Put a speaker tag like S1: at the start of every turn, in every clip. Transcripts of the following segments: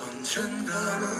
S1: 언젠가는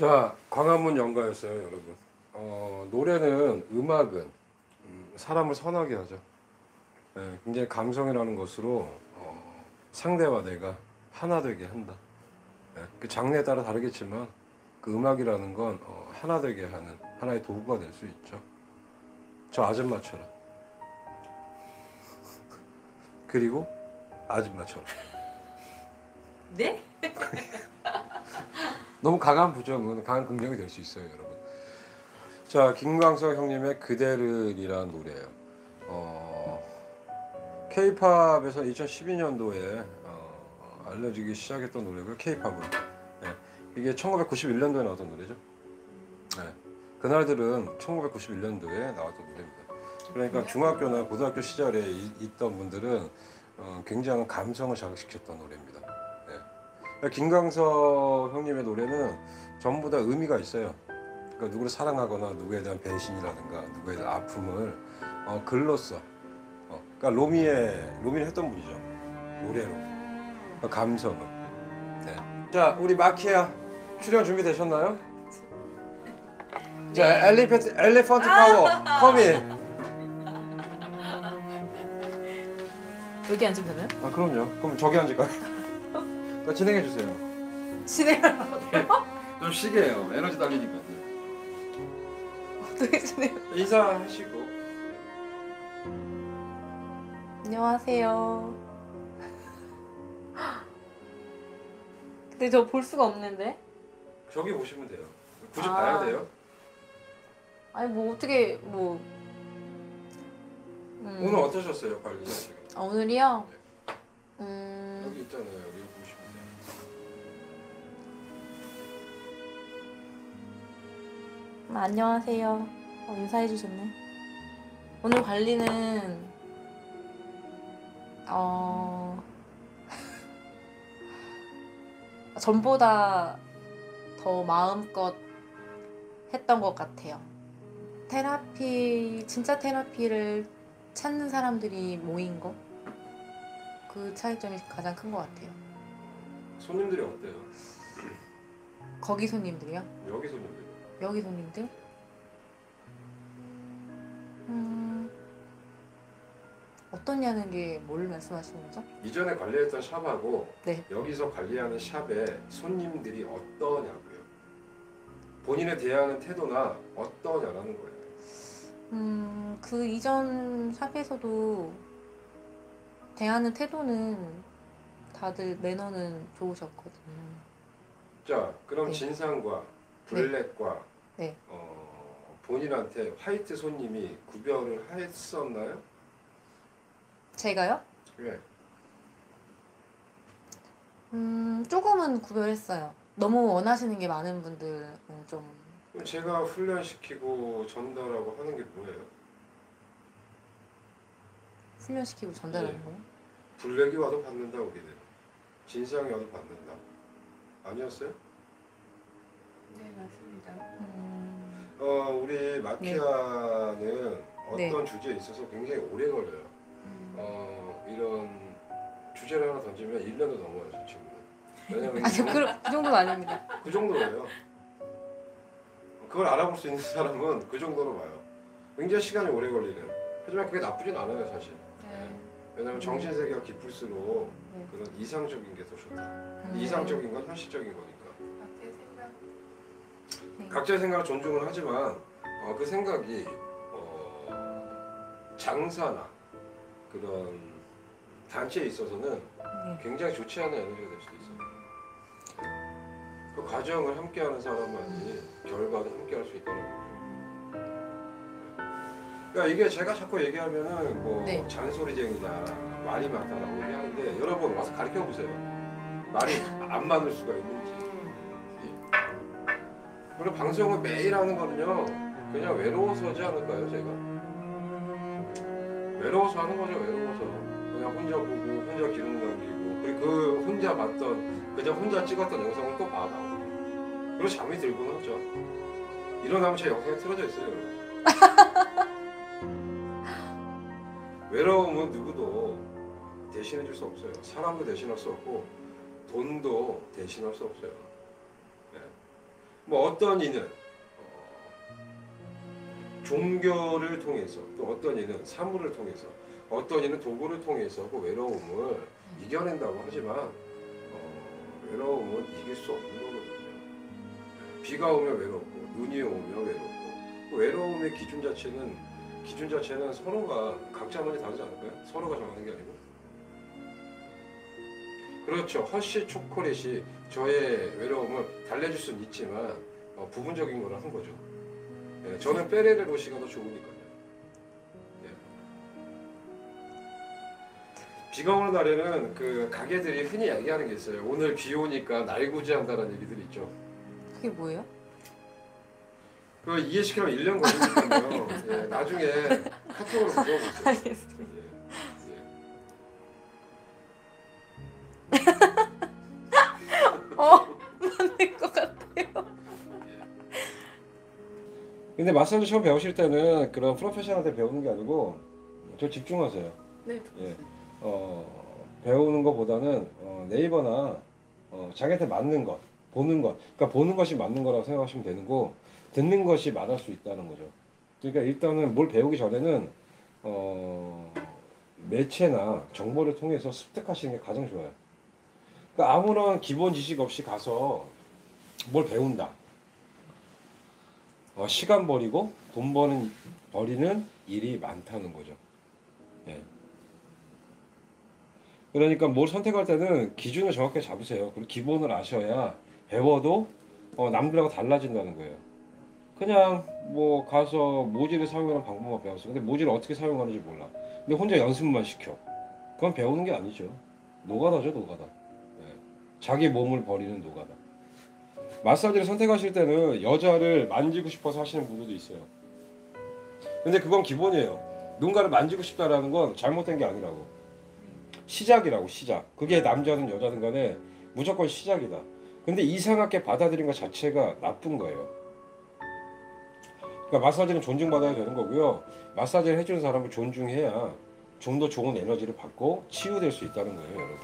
S2: 자, 광화문 연가였어요, 여러분. 어, 노래는 음악은 음, 사람을 선하게 하죠. 예, 굉장히 감성이라는 것으로 어, 상대와 내가 하나 되게 한다. 예, 그 장르에 따라 다르겠지만 그 음악이라는 건 어, 하나 되게 하는 하나의 도구가 될 수 있죠. 저 아줌마처럼. 그리고 아줌마처럼.
S3: 네?
S2: 너무 강한 부정은 강한 긍정이 될 수 있어요, 여러분. 자, 김광석 형님의 그대를이라는 노래예요. 어, K-팝에서 2012년도에 어, 알려지기 시작했던 노래고요. K-팝은 네. 이게 1991년도에 나왔던 노래죠. 네. 그날들은 1991년도에 나왔던 노래입니다. 그러니까 중학교나 고등학교 시절에 이- 있던 분들은 어, 굉장한 감성을 자극시켰던 노래입니다. 네. 그러니까 김광석 형님의 노래는 전부 다 의미가 있어요. 그러니까 누구를 사랑하거나 누구에 대한 배신이라든가 누구에 대한 아픔을 어, 글로써, 어, 그러니까 로미의 로미를 했던 분이죠. 노래로, 그 감성을. 네. 자, 우리 마키아 출연 준비 되셨나요? 자, 엘리펀트 엘리펀트 파워 Coming.
S3: 여기 앉으면 되나요?
S2: 아 그럼요. 그럼 저기 앉을까요? 자, 진행해 주세요.
S3: 진행하라고
S2: 좀 쉬게 해요. 에너지 달리니까.
S3: 어떻게 진행
S2: 인사하시고.
S3: 안녕하세요 근데 저 볼 수가 없는데
S2: 저기 보시면 돼요. 굳이
S3: 아.
S2: 봐야 돼요.
S3: 아니 뭐 어떻게 뭐 음.
S2: 오늘 어떠셨어요, 관리?
S3: 아, 오늘이요? 음...
S2: 여기 있잖아요. 여기
S3: 안녕하세요 어, 인사해 주셨네 오늘 관리는 어... 전보다 더 마음껏 했던 것 같아요. 테라피, 진짜 테라피를 찾는 사람들이 모인 거? 그 차이점이 가장 큰 것 같아요.
S2: 손님들이 어때요?
S3: 거기 손님들이요?
S2: 여기 손님들.
S3: 여기 손님들? 음, 어떠냐는 게 뭘 말씀하시는 거죠?
S2: 이전에 관리했던 샵하고
S3: 네.
S2: 여기서 관리하는 샵의 손님들이 어떠냐고요. 본인에 대하는 태도나 어떠냐라는 거예요.
S3: 음, 그 이전 샵에서도 대하는 태도는 다들 매너는 좋으셨거든요.
S2: 자, 그럼
S3: 네.
S2: 진상과 블랙과
S3: 네.
S2: 어, 본인한테 화이트 손님이 구별을 했었나요?
S3: 제가요?
S2: 네.
S3: 음, 조금은 구별했어요. 너무 원하시는 게 많은 분들은 좀
S2: 그럼 제가 훈련시키고 전달하고 하는 게 뭐예요?
S3: 훈련시키고 전달하는
S2: 네.
S3: 거예요.
S2: 블랙이 와도 받는다 우리는 진상이 와도 받는다 아니었어요? 어 우리 마키아는
S3: 네.
S2: 어떤 주제에 있어서 굉장히 오래 걸려요
S4: 음,
S2: 어 이런 주제를 하나 던지면 1년도 넘어요 저 친구는 왜냐면
S3: 아니 그, 그 정도는 아닙니다.
S2: 그 정도예요 그걸 알아볼 수 있는 사람은 그 정도로 봐요 굉장히 시간이 오래 걸리는 하지만 그게 나쁘진 않아요 사실
S4: 네.
S2: 왜냐면 정신 세계가 깊을수록
S3: 네.
S2: 그런 이상적인 게 더 좋다
S3: 음,
S2: 이상적인 건 현실적인 거니까
S4: 각자의 생각.
S3: 네.
S2: 각자의 생각을 존중은 하지만 어, 그 생각이 어, 장사나 그런 단체에 있어서는
S3: 네.
S2: 굉장히 좋지 않은 에너지가 될 수도 있어요. 그 과정을 함께하는 사람만이 결과도 함께할 수 있다는 거죠. 그러니까 이게 제가 자꾸 얘기하면은 뭐
S3: 네.
S2: 잔소리쟁이다, 말이 많다라고 얘기하는데 여러분 와서 가르쳐 보세요. 말이 안 많을 수가 있는지. 그리고 방송을 매일 하는 거는요, 그냥 외로워서지 않을까요, 제가? 외로워서 하는 거죠, 외로워서. 그냥 혼자 보고, 혼자 기록 남기고, 그리고 그 혼자 봤던, 그냥 혼자 찍었던 영상을 또 봐봐. 그리고 잠이 들곤 하죠. 일어나면 제 영상이 틀어져 있어요. 외로움은 누구도 대신해 줄 수 없어요. 사람도 대신할 수 없고, 돈도 대신할 수 없어요. 네. 뭐 어떤 이는 어, 종교를 통해서 또 어떤 이는 사물을 통해서 어떤 이는 도구를 통해서 그 외로움을 이겨낸다고 하지만 어, 외로움은 이길 수 없는 거거든요. 비가 오면 외롭고 눈이 오면 외롭고 그 외로움의 기준 자체는 기준 자체는 서로가 각자만이 다르지 않을까요? 서로가 정하는 게 아니고 그렇죠. 허쉬 초콜릿이 저의 외로움을 달래줄 수는 있지만 어, 부분적인 거를 한 거죠. 예, 저는 페레레 로시가 더 좋으니까요. 예. 비가 오는 날에는 그 가게들이 흔히 얘기하는 게 있어요. 오늘 비 오니까 날구지한다는 얘기들이 있죠.
S3: 그게 뭐예요?
S2: 그 이해시키면 1년 걸리니까요. 예, 나중에 카톡으로 물어보세요.
S3: 알겠습니다.
S2: 근데 마사지 처음 배우실 때는 그런 프로페셔널한테 배우는 게 아니고 저 집중하세요.
S3: 네.
S2: 예. 어, 배우는 것보다는 어, 네이버나 어, 자기한테 맞는 것, 보는 것. 그러니까 보는 것이 맞는 거라고 생각하시면 되는 거, 듣는 것이 말할 수 있다는 거죠. 그러니까 일단은 뭘 배우기 전에는 어, 매체나 정보를 통해서 습득하시는 게 가장 좋아요. 그러니까 아무런 기본 지식 없이 가서 뭘 배운다. 어, 시간 버리고 돈 버는 버리는 일이 많다는 거죠. 예. 그러니까 뭘 선택할 때는 기준을 정확하게 잡으세요. 그리고 기본을 아셔야 배워도 어, 남들하고 달라진다는 거예요. 그냥 뭐 가서 모지를 사용하는 방법만 배웠어. 근데 모지를 어떻게 사용하는지 몰라. 근데 혼자 연습만 시켜. 그건 배우는 게 아니죠. 노가다죠, 노가다. 예. 자기 몸을 버리는 노가다. 마사지를 선택하실 때는 여자를 만지고 싶어서 하시는 분들도 있어요. 근데 그건 기본이에요. 누군가를 만지고 싶다라는 건 잘못된 게 아니라고. 시작이라고 시작. 그게 남자든 여자든 간에 무조건 시작이다. 근데 이상하게 받아들인 것 자체가 나쁜 거예요. 그러니까 마사지는 존중받아야 되는 거고요. 마사지를 해주는 사람을 존중해야 좀 더 좋은 에너지를 받고 치유될 수 있다는 거예요, 여러분.